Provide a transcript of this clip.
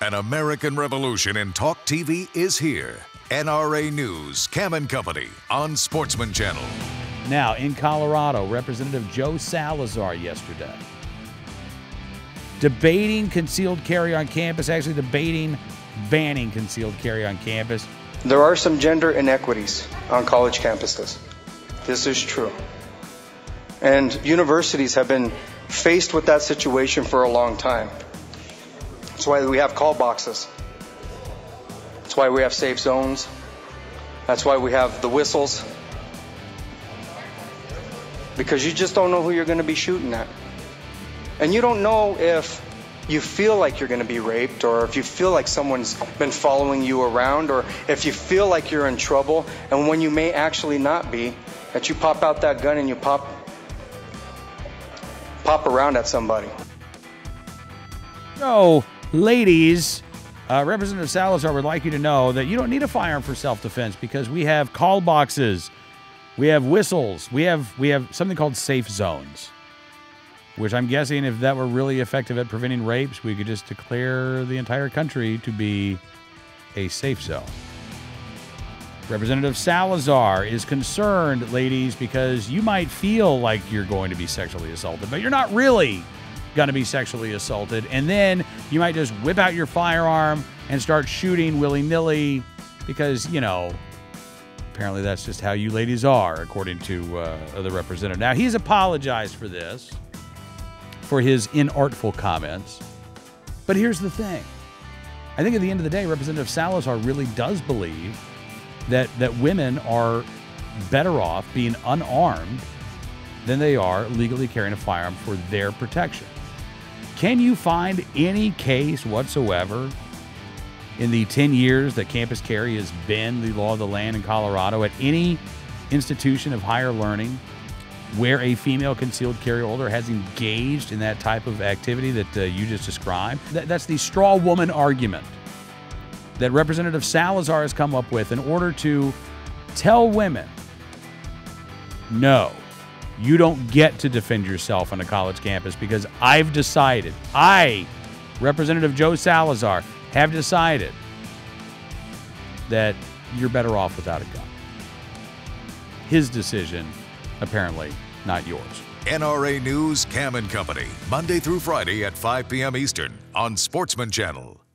An American revolution in talk TV is here. NRA News, Cam and Company on Sportsman Channel. Now, in Colorado, Representative Joe Salazar yesterday debating concealed carry on campus, actually debating banning concealed carry on campus. There are some gender inequities on college campuses. This is true. And universities have been faced with that situation for a long time. That's why we have call boxes. That's why we have safe zones. That's why we have the whistles. Because you just don't know who you're going to be shooting at. And you don't know if you feel like you're going to be raped, or if you feel like someone's been following you around, or if you feel like you're in trouble, and when you may actually not be, that you pop out that gun and you pop pop around at somebody. So, ladies, uh, Representative Salazar would like you to know that you don't need a firearm for self-defense because we have call boxes, we have whistles, we have we have something called safe zones. Which I'm guessing, if that were really effective at preventing rapes, we could just declare the entire country to be a safe zone. Representative Salazar is concerned, ladies, because you might feel like you're going to be sexually assaulted, but you're not really going to be sexually assaulted. And then you might just whip out your firearm and start shooting willy nilly because, you know, apparently that's just how you ladies are, according to uh, the representative. Now, he's apologized for this, for his inartful comments. But here's the thing I think at the end of the day, Representative Salazar really does believe that, that women are better off being unarmed than they are legally carrying a firearm for their protection. Can you find any case whatsoever in the 10 years that campus carry has been the law of the land in Colorado at any institution of higher learning where a female concealed carry holder has engaged in that type of activity that uh, you just described? That, that's the straw woman argument that Representative Salazar has come up with in order to tell women no, you don't get to defend yourself on a college campus because I've decided, I, Representative Joe Salazar, have decided that you're better off without a gun. His decision, apparently, not yours. NRA News, Cam and Company, Monday through Friday at 5 p.m. Eastern on Sportsman Channel.